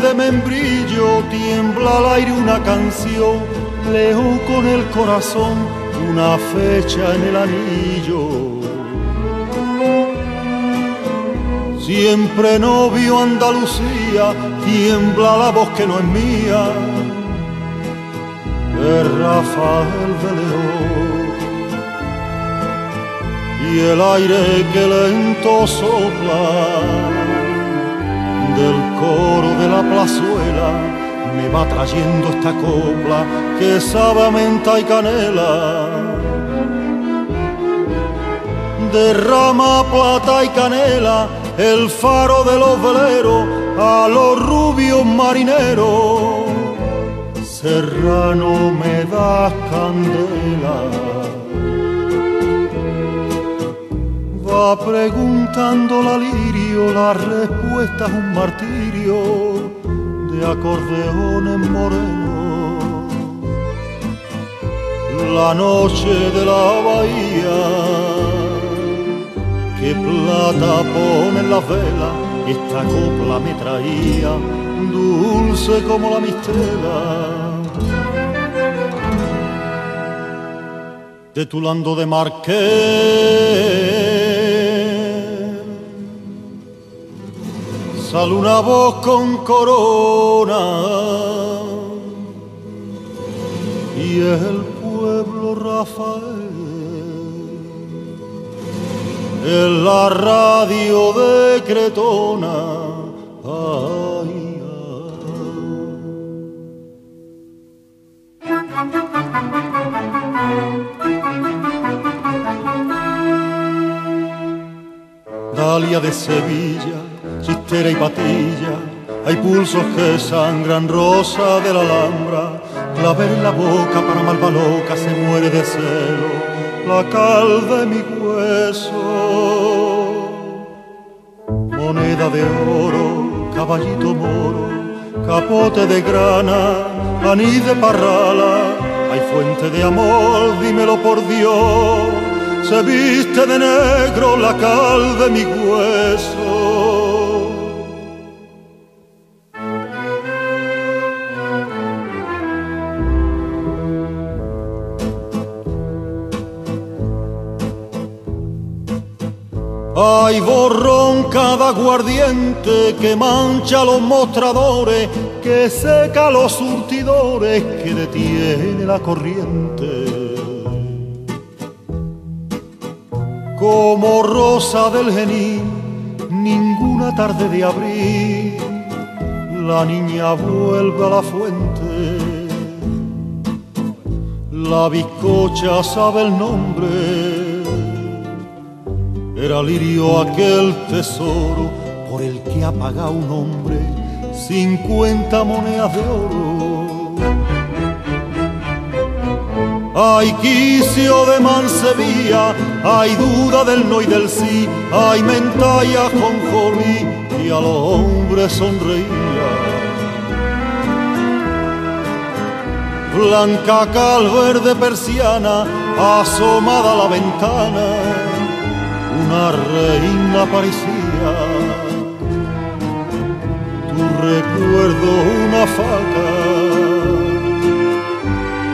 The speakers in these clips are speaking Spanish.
de membrillo, tiembla al aire una canción, leo con el corazón una fecha en el anillo. Siempre novio Andalucía, tiembla la voz que no es mía, es Rafael de León. Y el aire que lento sopla del coro de la plazuela me va trayendo esta copla que sabe a menta y canela. Derrama plata y canela el faro de los veleros a los rubios marineros. Serrano me da candela. Va preguntando la lirio, la respuesta es un martirio de acordeones morenos. La noche de la bahía, que plata pone en la vela, esta copla me traía, dulce como la mistela. de tu lando de Marqués sale una voz con corona. Y es el pueblo Rafael. En la radio de Cretona. Ay, Dalia de Sevilla chistera y patilla, hay pulsos que sangran rosa de la alhambra, en la boca para malva loca se muere de celo, la cal de mi hueso. Moneda de oro, caballito moro, capote de grana, anís de parrala, hay fuente de amor, dímelo por Dios, se viste de negro la cal de mi hueso. Hay borrón cada aguardiente que mancha los mostradores, que seca los surtidores, que detiene la corriente. Como rosa del genil, ninguna tarde de abril, la niña vuelve a la fuente. La bizcocha sabe el nombre era aquel tesoro por el que ha pagado un hombre cincuenta monedas de oro. Hay quicio de mansevía, hay duda del no y del sí, hay mentalla con jolí y a los hombres sonreía. Blanca cal verde persiana, asomada a la ventana una reina parecía, tu recuerdo una faca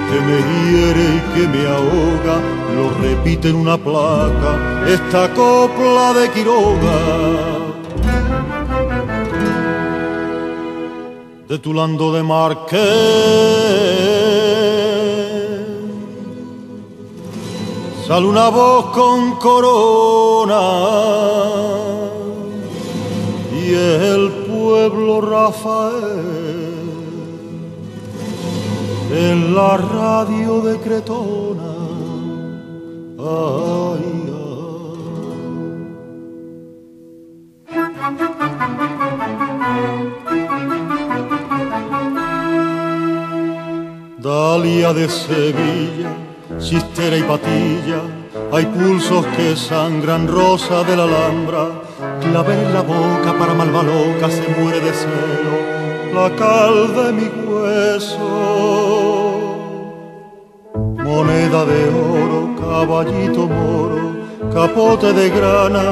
que me hiere y que me ahoga, lo repite en una placa, esta copla de Quiroga. De tu lando de Marqués sale una voz con corona. Y es el pueblo Rafael. En la radio de Cretona. Ay, Dalia de Sevilla chistera y patilla, hay pulsos que sangran rosa de la alhambra, clave la boca para malva loca se muere de celo, la cal de mi hueso. Moneda de oro, caballito moro, capote de grana,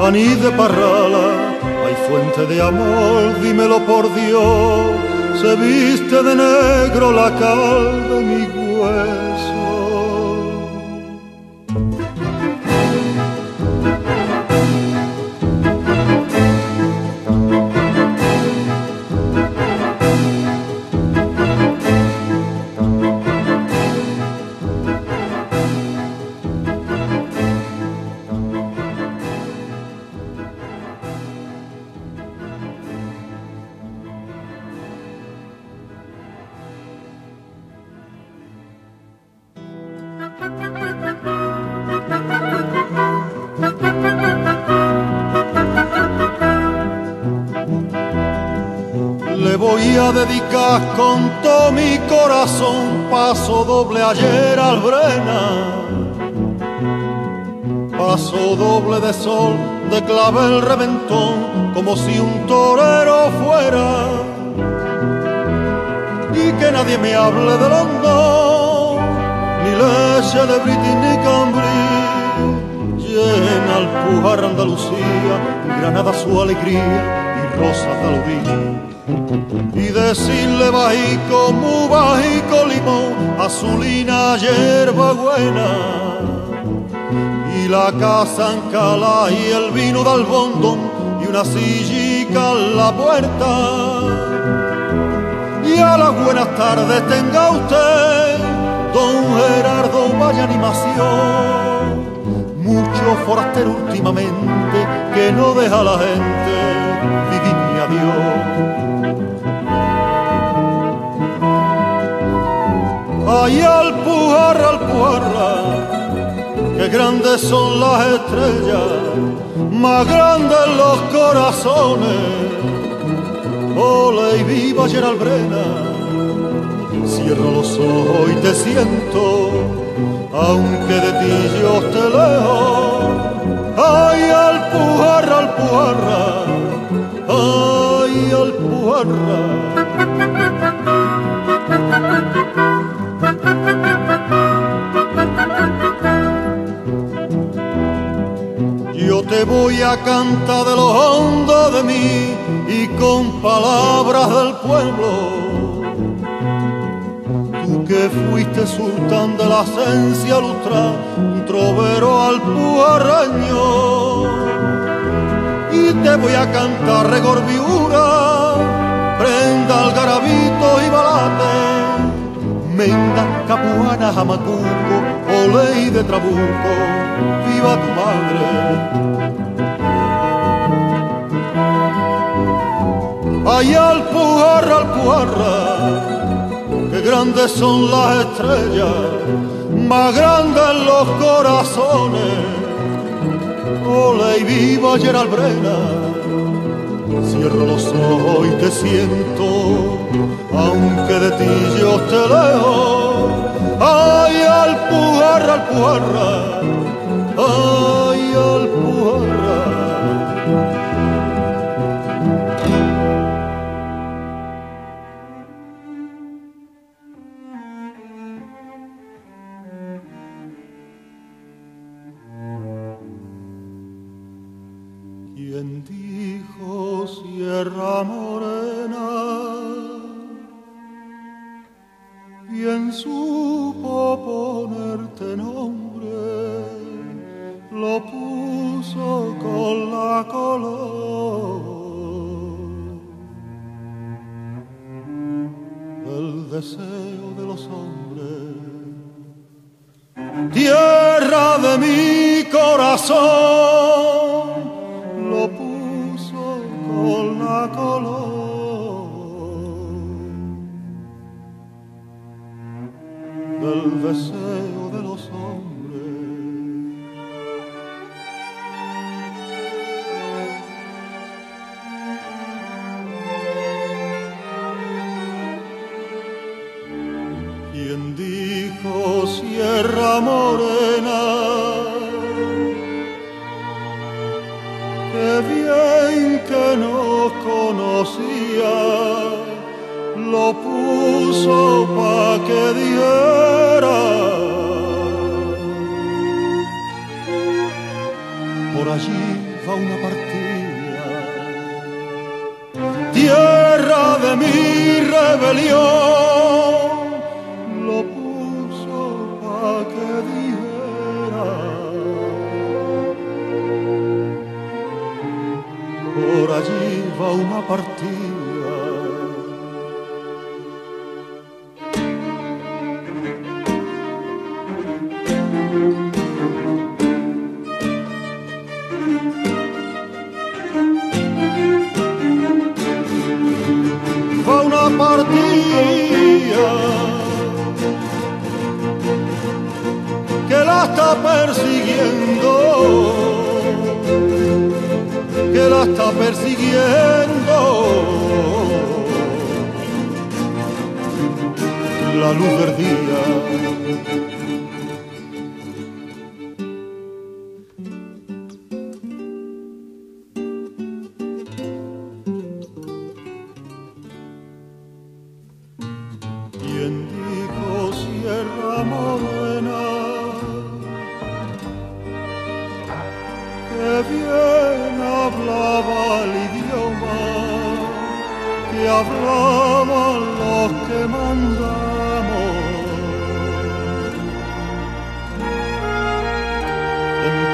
anís de parrala, hay fuente de amor, dímelo por Dios, se viste de negro la cal de mi hueso. Con todo mi corazón, paso doble ayer al Brena. Paso doble de sol, de clavel reventón, como si un torero fuera. Y que nadie me hable de London, ni leche de British ni Cambridge. Llena al pujar Andalucía, Granada su alegría y rosa tal y decirle bajico, muy bajico limón, azulina hierba buena y la casa en cala y el vino del bondón y una sillica en la puerta. Y a las buenas tardes tenga usted, don Gerardo, vaya animación. Mucho forastero últimamente que no deja la gente adiós. Ay, Alpujarra, Alpujarra, qué grandes son las estrellas, más grandes los corazones. Ole y viva Geralbrena, cierro los ojos y te siento, aunque de ti yo te lejos. Ay, Alpujarra, Alpujarra, ay, Alpujarra. Yo te voy a cantar de lo hondo de mí y con palabras del pueblo. Que fuiste sultán de la esencia lustra, un trovero al puarraño. Te voy a cantar regorbiura, prenda al garabito y balate Menda, Capuana, Jamacuco, Oley de Trabuco, viva tu madre. Ay, Alpujarra, Alpujarra, qué grandes son las estrellas, más grandes los corazones. Ole viva Gerald Brena Cierro los ojos y te siento, aunque de ti yo te leo. Ay, alpujarra, alpujarra, ay, alpujarra. Tierra morena. Del deseo de los hombres. Quien dijo Sierra Morena? bien que no conocía, lo puso pa' que diera. va una partida. Tierra de mi rebelión, lo puso pa' que dijera. Por allí va una partida.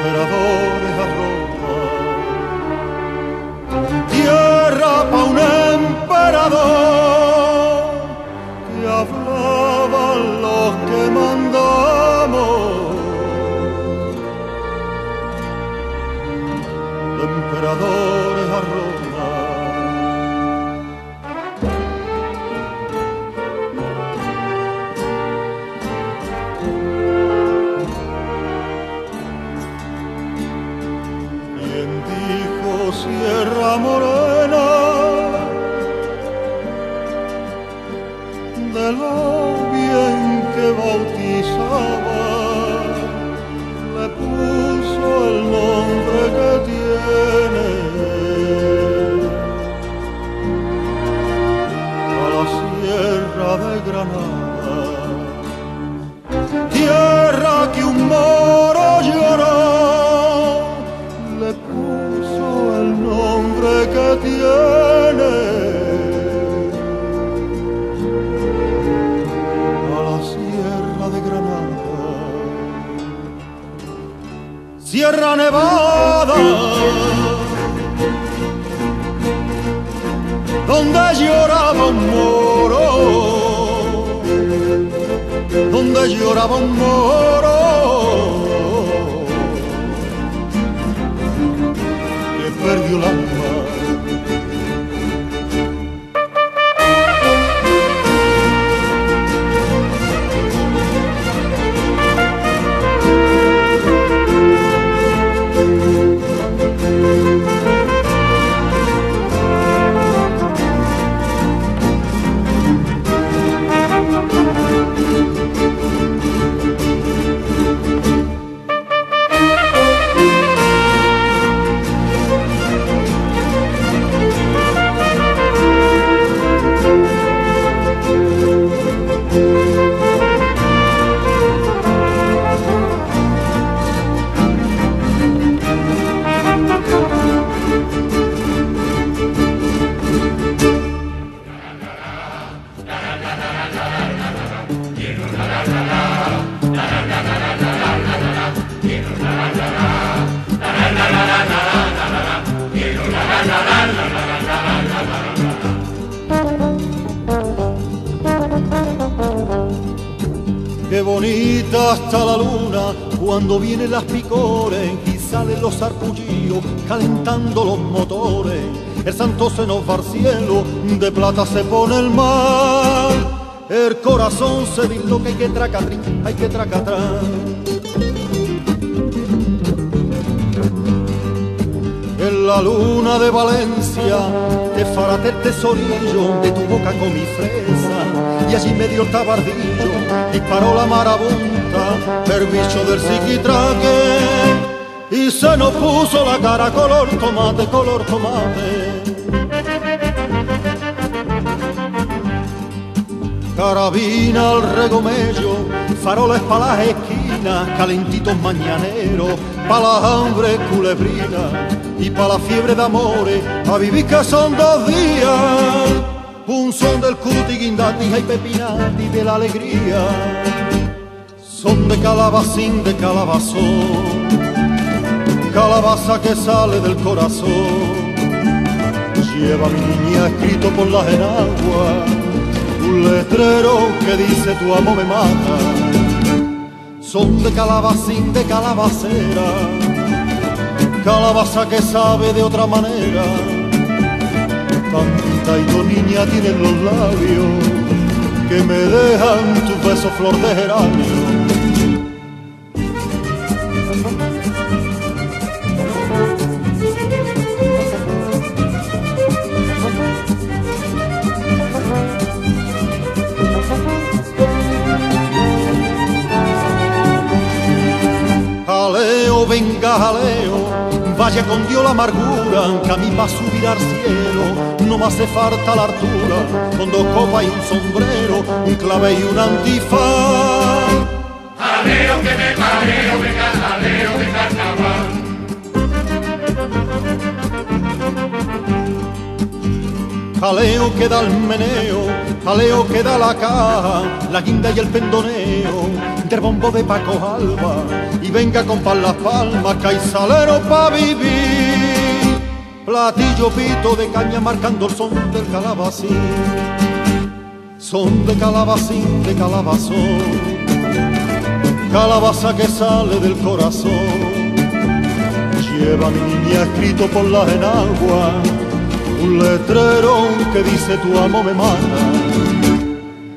Emperadores a Roma, tierra pa' un emperador que hablaban los que mandamos. Emperadores dijo Sierra Sierra Nevada, donde lloraba un moro, donde lloraba un moro, que perdió el vienen las picores y salen los arpullillos calentando los motores. El santo se nos va al cielo, de plata se pone el mar. El corazón se disloca, hay que tracatrín, hay que tracatrán. En la luna de Valencia te farate el tesorillo de tu boca con mi fresa y allí me dio el tabardillo disparó la marabunta. Bicho del psiquitraque. Y se nos puso la cara color tomate, color tomate. Carabina al regomello, faroles pa' las esquinas, calentitos mañaneros, pa' la hambre culebrina y pa' la fiebre de amores, a vivir que son dos días, un son del cuti guindati y pepinati de la alegría, son de calabacín de calabazón, calabaza que sale del corazón. Lleva mi niña escrito por las enaguas, un letrero que dice tu amo me mata. Son de calabacín de calabacera, calabaza que sabe de otra manera. Tanta niña tienen los labios que me dejan tu beso flor de geranio. Jaleo, venga, jaleo, vaya con Dios la amargura, que a va subir al cielo no me hace falta la altura, con dos copas y un sombrero, un clave y un antifaz. Que me. Jaleo que da el meneo, jaleo que da la caja, la guinda y el pendoneo, del bombo de Paco Alba, y venga con pan las palmas, que hay salero pa' vivir. Platillo pito de caña marcando el son del calabacín, son de calabacín, de calabazón, calabaza que sale del corazón. Lleva mi niña escrito por la enagua un letrero que dice tu amo me mata.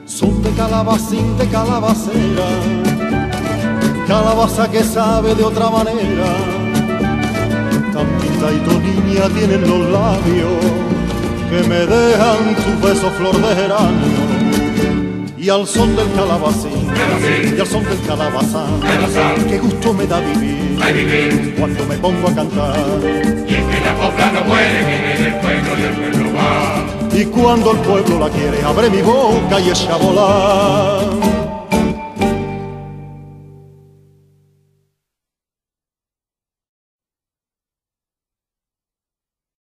Son de calabacín, de calabacera, calabaza que sabe de otra manera. Tampita y tu niña tienen los labios que me dejan tu beso flor de geranio. Y al son del calabacín, Calabacín. y al son del calabazán, Calabazán. qué gusto me da vivir Ay, vivir, cuando me pongo a cantar. y es que la copla no muere, viene del pueblo y el pueblo va. Y cuando el pueblo la quiere, abre mi boca y echa a volar.